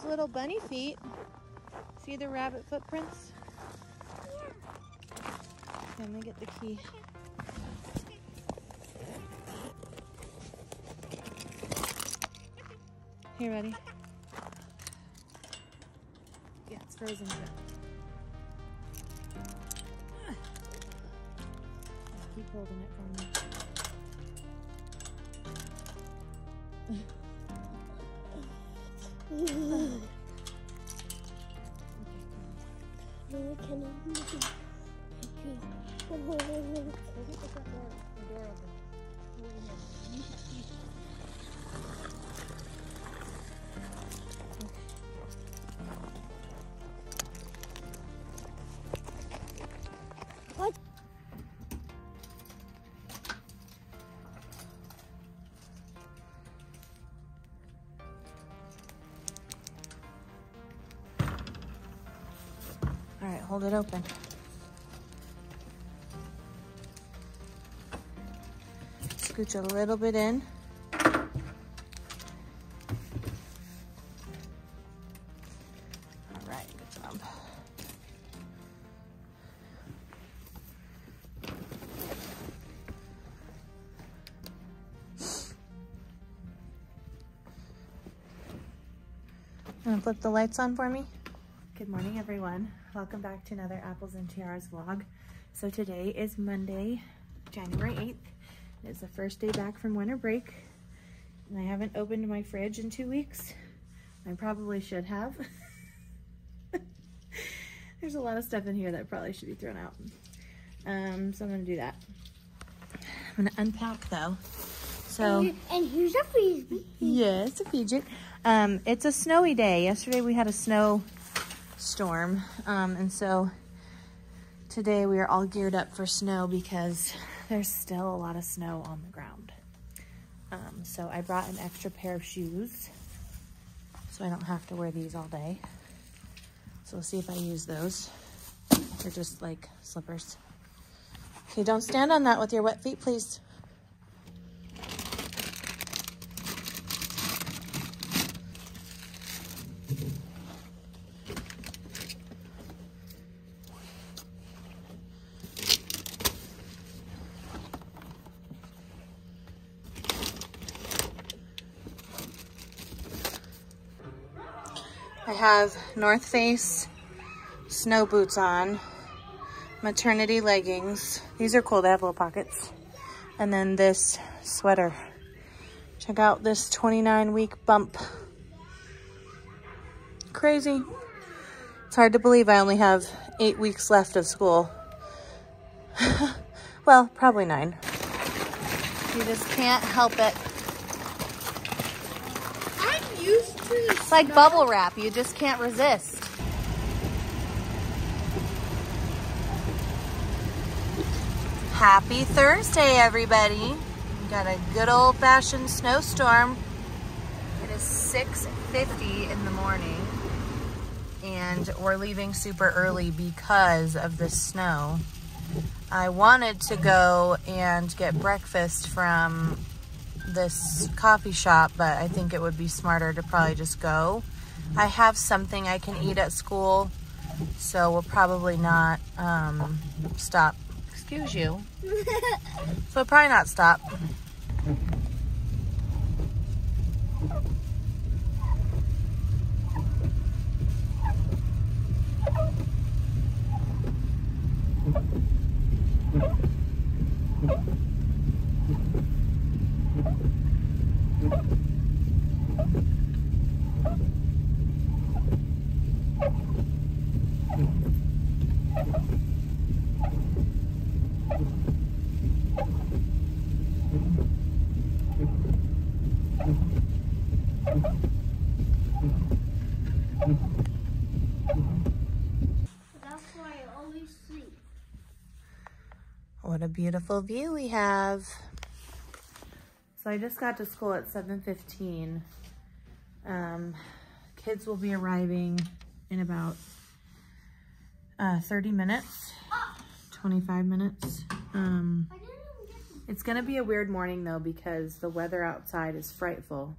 There's little bunny feet. See the rabbit footprints? Let me get the key. Here, buddy. Yeah, it's frozen 私はここにある。Hold it open. Scooch a little bit in. All right, good job. Wanna flip the lights on for me? Good morning, everyone. Welcome back to another Apples and Tiaras vlog. So today is Monday, January 8th. It's the first day back from winter break. And I haven't opened my fridge in two weeks. I probably should have. There's a lot of stuff in here that probably should be thrown out. Um, so I'm gonna do that. I'm gonna unpack though. So. And, and here's a frisbee. Yes, a Fidget. Um, it's a snowy day. Yesterday we had a snow storm. Um, and so today we are all geared up for snow because there's still a lot of snow on the ground. Um, so I brought an extra pair of shoes so I don't have to wear these all day. So we'll see if I use those. They're just like slippers. Okay, don't stand on that with your wet feet, please. Have North Face snow boots on, maternity leggings. These are cool, they have little pockets. And then this sweater. Check out this 29 week bump. Crazy. It's hard to believe I only have eight weeks left of school. well, probably nine. You just can't help it. I'm used It's like bubble wrap. You just can't resist. Happy Thursday, everybody. We got a good old fashioned snowstorm. It is 6.50 in the morning and we're leaving super early because of the snow. I wanted to go and get breakfast from this coffee shop, but I think it would be smarter to probably just go. I have something I can eat at school, so we'll probably not um, stop. Excuse you. So we'll probably not stop. That's why I always sleep. What a beautiful view we have. So I just got to school at 7.15. Um, kids will be arriving in about uh, 30 minutes, 25 minutes. Um, it's gonna be a weird morning though because the weather outside is frightful.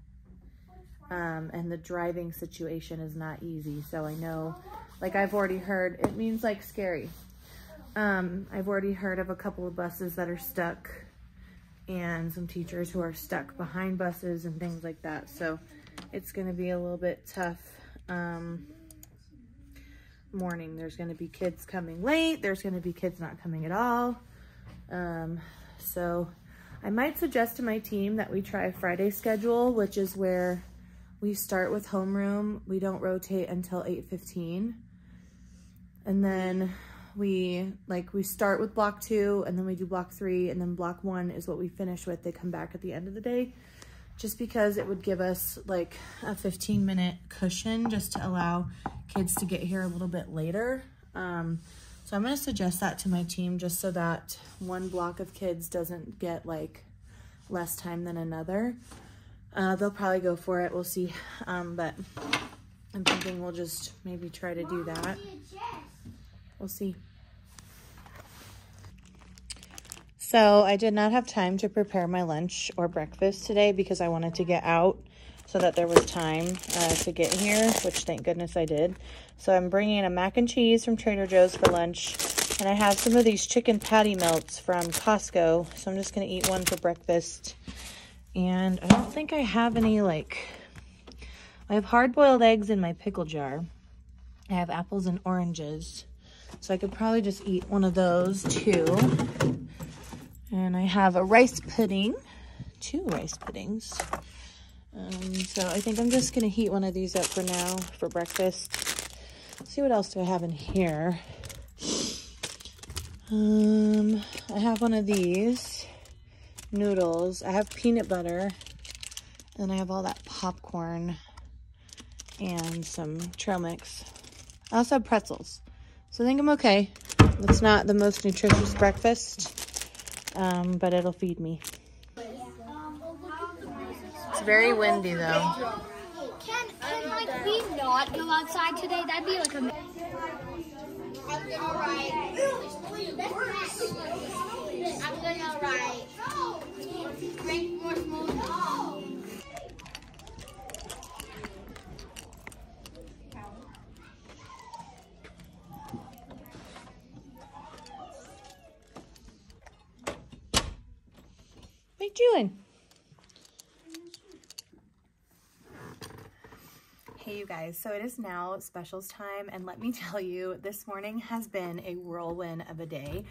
Um, and the driving situation is not easy. So I know, like I've already heard, it means like scary. Um, I've already heard of a couple of buses that are stuck and some teachers who are stuck behind buses and things like that. So it's going to be a little bit tough um, morning. There's going to be kids coming late. There's going to be kids not coming at all. Um, so I might suggest to my team that we try a Friday schedule, which is where we start with homeroom. We don't rotate until 8.15. And then we like we start with block two and then we do block three and then block one is what we finish with. They come back at the end of the day just because it would give us like a 15 minute cushion just to allow kids to get here a little bit later. Um, so I'm going to suggest that to my team just so that one block of kids doesn't get like less time than another. Uh, they'll probably go for it. We'll see. Um, but I'm thinking we'll just maybe try to do that. We'll see. So I did not have time to prepare my lunch or breakfast today because I wanted to get out so that there was time uh, to get here, which thank goodness I did. So I'm bringing a mac and cheese from Trader Joe's for lunch. And I have some of these chicken patty melts from Costco. So I'm just going to eat one for breakfast. And I don't think I have any, like, I have hard-boiled eggs in my pickle jar. I have apples and oranges. So I could probably just eat one of those too. And I have a rice pudding, two rice puddings. Um, so I think I'm just going to heat one of these up for now for breakfast. See what else do I have in here. Um, I have one of these noodles. I have peanut butter. And I have all that popcorn and some trail mix. I also have pretzels. So I think I'm okay. It's not the most nutritious breakfast um, but it'll feed me. It's very windy though. Can, can like we not go outside today? That'd be like a. I'm gonna write. I'm gonna write. Drink more smoothies. You doing? Hey you guys, so it is now specials time and let me tell you, this morning has been a whirlwind of a day.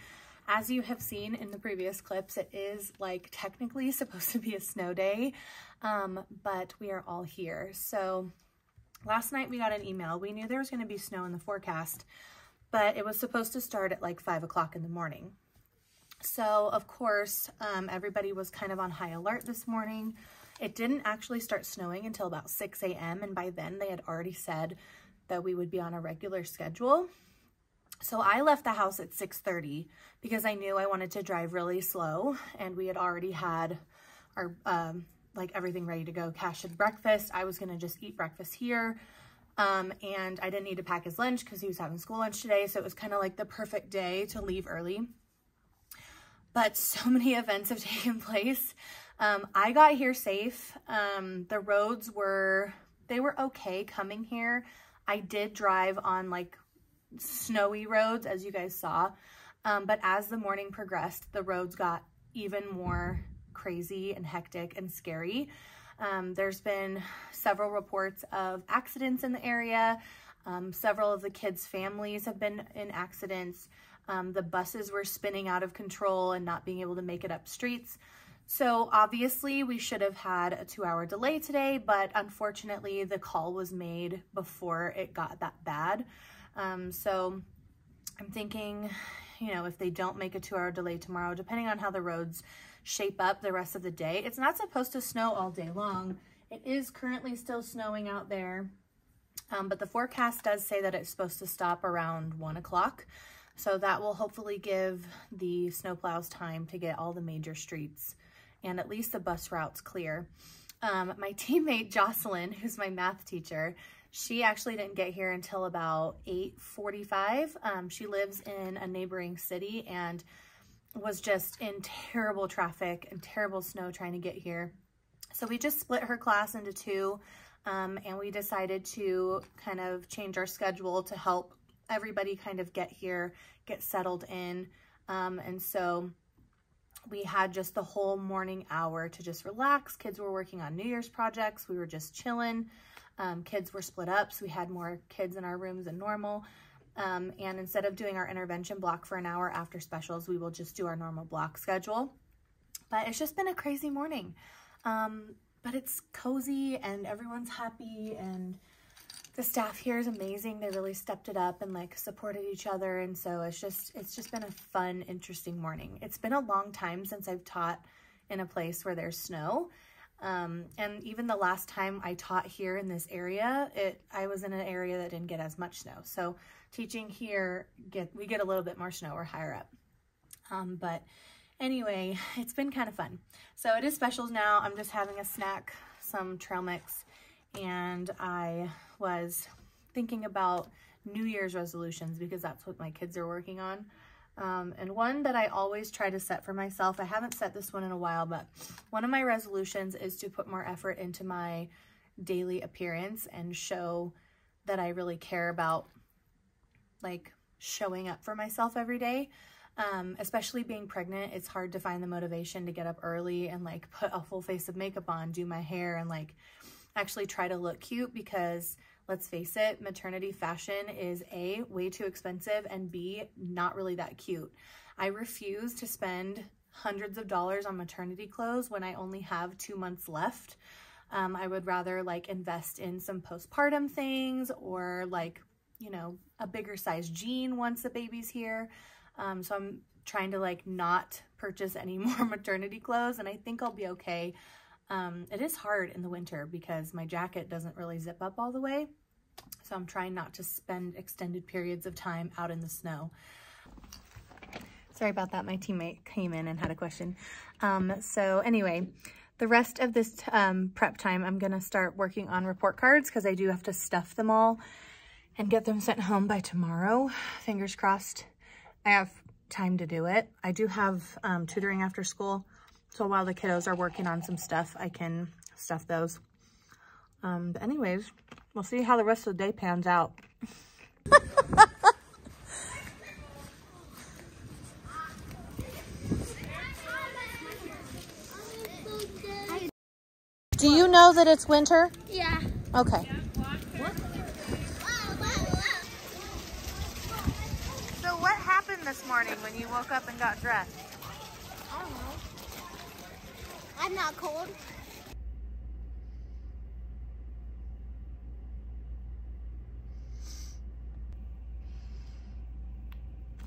As you have seen in the previous clips, it is like technically supposed to be a snow day, um, but we are all here. So last night we got an email. We knew there was going to be snow in the forecast, but it was supposed to start at like 5 o'clock in the morning. So of course, um, everybody was kind of on high alert this morning. It didn't actually start snowing until about 6 a.m. And by then they had already said that we would be on a regular schedule. So I left the house at 6.30 because I knew I wanted to drive really slow and we had already had our, um, like everything ready to go. Cash had breakfast. I was going to just eat breakfast here. Um, and I didn't need to pack his lunch because he was having school lunch today. So it was kind of like the perfect day to leave early but so many events have taken place. Um, I got here safe. Um, the roads were, they were okay coming here. I did drive on like snowy roads as you guys saw. Um, but as the morning progressed, the roads got even more crazy and hectic and scary. Um, there's been several reports of accidents in the area. Um, several of the kids' families have been in accidents. Um, the buses were spinning out of control and not being able to make it up streets. So obviously we should have had a two hour delay today, but unfortunately the call was made before it got that bad. Um, so I'm thinking, you know, if they don't make a two hour delay tomorrow, depending on how the roads shape up the rest of the day, it's not supposed to snow all day long. It is currently still snowing out there, um, but the forecast does say that it's supposed to stop around one o'clock. So that will hopefully give the snowplows time to get all the major streets and at least the bus routes clear. Um, my teammate Jocelyn, who's my math teacher, she actually didn't get here until about 8.45. Um, she lives in a neighboring city and was just in terrible traffic and terrible snow trying to get here. So we just split her class into two. Um, and we decided to kind of change our schedule to help everybody kind of get here, get settled in. Um, and so we had just the whole morning hour to just relax. Kids were working on New Year's projects. We were just chilling. Um, kids were split up, so we had more kids in our rooms than normal. Um, and instead of doing our intervention block for an hour after specials, we will just do our normal block schedule. But it's just been a crazy morning. Um, but it's cozy and everyone's happy and the staff here is amazing. They really stepped it up and like supported each other. And so it's just, it's just been a fun, interesting morning. It's been a long time since I've taught in a place where there's snow. Um, and even the last time I taught here in this area, it I was in an area that didn't get as much snow. So teaching here, get we get a little bit more snow or higher up. Um, but anyway, it's been kind of fun. So it is specials now. I'm just having a snack, some trail mix, and I was thinking about New Year's resolutions because that's what my kids are working on. Um, and one that I always try to set for myself, I haven't set this one in a while, but one of my resolutions is to put more effort into my daily appearance and show that I really care about like showing up for myself every day. Um, especially being pregnant, it's hard to find the motivation to get up early and like put a full face of makeup on, do my hair and like actually try to look cute because let's face it, maternity fashion is A, way too expensive, and B, not really that cute. I refuse to spend hundreds of dollars on maternity clothes when I only have two months left. Um, I would rather like invest in some postpartum things or like, you know, a bigger size jean once the baby's here. Um, so I'm trying to like not purchase any more maternity clothes and I think I'll be okay. Um, it is hard in the winter because my jacket doesn't really zip up all the way. So I'm trying not to spend extended periods of time out in the snow. Sorry about that. My teammate came in and had a question. Um, so anyway, the rest of this um, prep time, I'm going to start working on report cards because I do have to stuff them all and get them sent home by tomorrow. Fingers crossed. I have time to do it. I do have um, tutoring after school. So while the kiddos are working on some stuff, I can stuff those. Um, but anyways, we'll see how the rest of the day pans out. Do you know that it's winter? Yeah. Okay. So what happened this morning when you woke up and got dressed? I don't know. I'm not cold.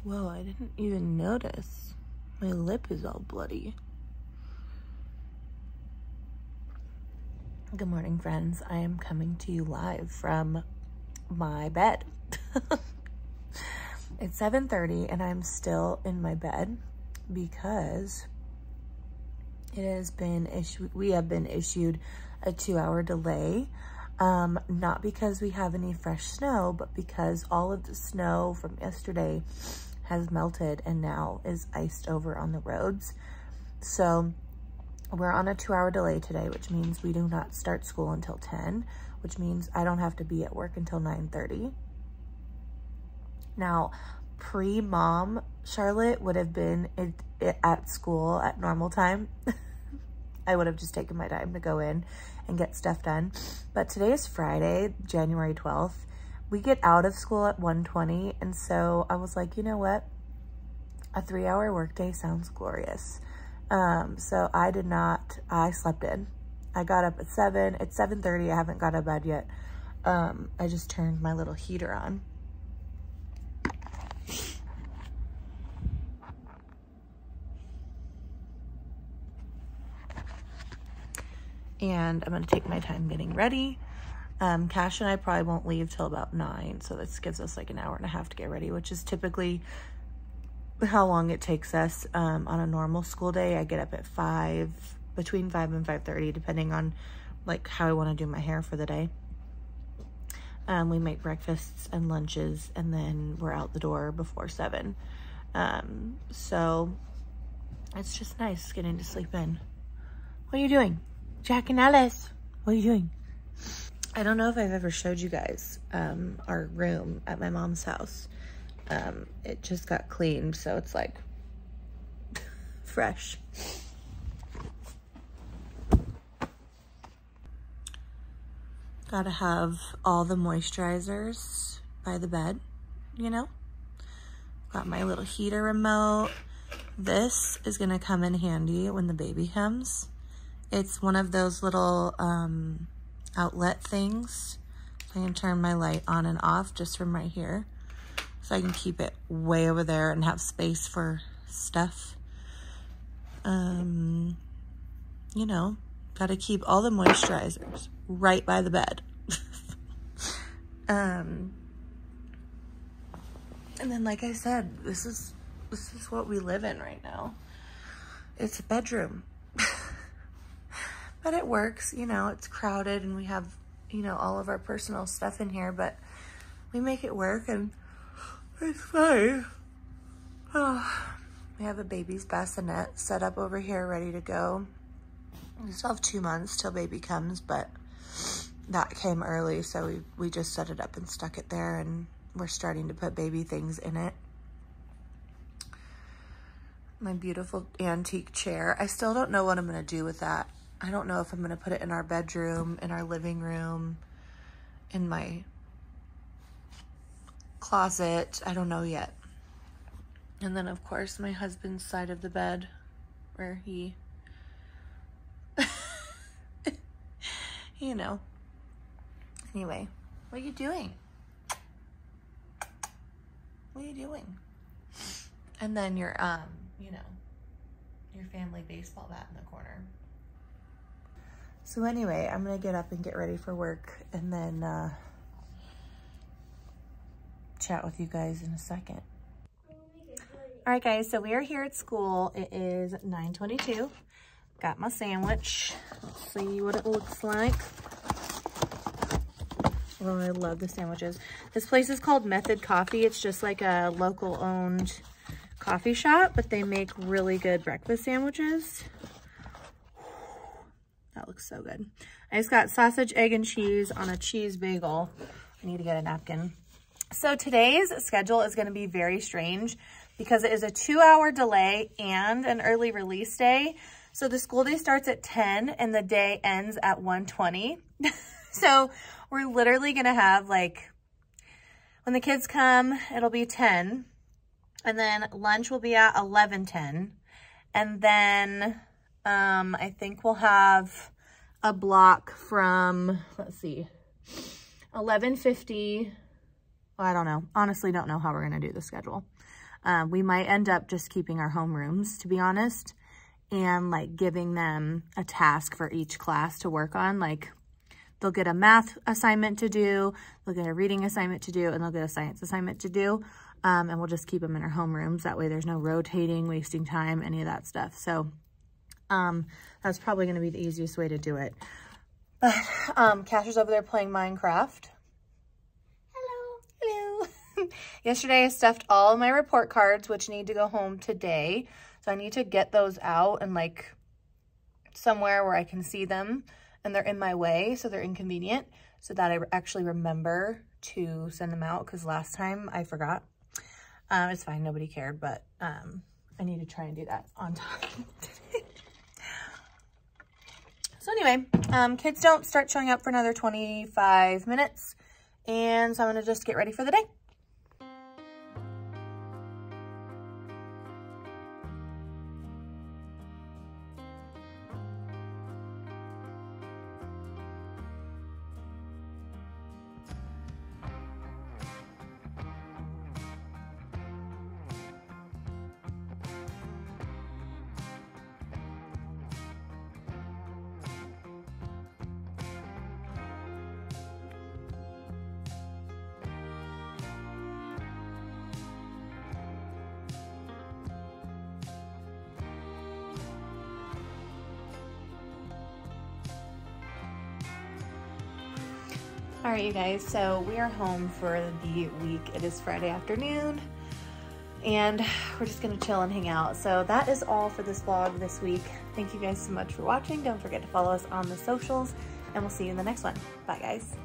Whoa, I didn't even notice. My lip is all bloody. Good morning, friends. I am coming to you live from my bed. it's 7.30 and I'm still in my bed because it has been issued, we have been issued a two hour delay. Um, not because we have any fresh snow, but because all of the snow from yesterday has melted and now is iced over on the roads. So we're on a two hour delay today, which means we do not start school until 10, which means I don't have to be at work until 9.30. Now, pre-mom, Charlotte would have been at school at normal time. I would have just taken my time to go in and get stuff done. But today is Friday, January 12th, we get out of school at 1.20 and so I was like, you know what? A three hour workday sounds glorious. Um, so I did not, I slept in. I got up at 7, it's 7.30, I haven't got of bed yet. Um, I just turned my little heater on. And I'm gonna take my time getting ready. Um, Cash and I probably won't leave till about nine. So this gives us like an hour and a half to get ready, which is typically how long it takes us um, on a normal school day. I get up at five, between five and 5.30, depending on like how I want to do my hair for the day. Um, we make breakfasts and lunches and then we're out the door before seven. Um, so it's just nice getting to sleep in. What are you doing? Jack and Alice, what are you doing? I don't know if I've ever showed you guys um, our room at my mom's house. Um, it just got cleaned, so it's like fresh. Gotta have all the moisturizers by the bed, you know? Got my little heater remote. This is gonna come in handy when the baby comes. It's one of those little um, outlet things. I can turn my light on and off just from right here. So I can keep it way over there and have space for stuff. Um, you know, gotta keep all the moisturizers right by the bed. um, and then, like I said, this is, this is what we live in right now. It's a bedroom. But it works, you know, it's crowded and we have, you know, all of our personal stuff in here, but we make it work and it's fine. Oh, we have a baby's bassinet set up over here, ready to go. We still have two months till baby comes, but that came early, so we, we just set it up and stuck it there, and we're starting to put baby things in it. My beautiful antique chair. I still don't know what I'm going to do with that. I don't know if I'm going to put it in our bedroom, in our living room, in my closet. I don't know yet. And then, of course, my husband's side of the bed where he, you know. Anyway, what are you doing? What are you doing? And then your, um, you know, your family baseball bat in the corner. So anyway, I'm to get up and get ready for work and then uh, chat with you guys in a second. All right, guys, so we are here at school. It is 9.22. Got my sandwich. Let's see what it looks like. Oh, I love the sandwiches. This place is called Method Coffee. It's just like a local owned coffee shop, but they make really good breakfast sandwiches. That looks so good. I just got sausage, egg, and cheese on a cheese bagel. I need to get a napkin. So today's schedule is going to be very strange because it is a two hour delay and an early release day. So the school day starts at 10 and the day ends at 1.20. so we're literally going to have like, when the kids come, it'll be 10 and then lunch will be at 11.10. And then um, I think we'll have a block from, let's see, 11.50. I don't know. Honestly, don't know how we're going to do the schedule. Um, we might end up just keeping our homerooms, to be honest, and like giving them a task for each class to work on. Like they'll get a math assignment to do, they'll get a reading assignment to do, and they'll get a science assignment to do. Um, and we'll just keep them in our homerooms. That way there's no rotating, wasting time, any of that stuff. So um, that's probably going to be the easiest way to do it. But um, Cash over there playing Minecraft. Hello. Hello. Yesterday I stuffed all my report cards, which need to go home today. So I need to get those out and like somewhere where I can see them and they're in my way, so they're inconvenient, so that I actually remember to send them out because last time I forgot. Um, it's fine, nobody cared, but um, I need to try and do that on time today. So anyway, um, kids don't start showing up for another 25 minutes, and so I'm going to just get ready for the day. All right, you guys, so we are home for the week. It is Friday afternoon and we're just gonna chill and hang out. So that is all for this vlog this week. Thank you guys so much for watching. Don't forget to follow us on the socials and we'll see you in the next one. Bye guys.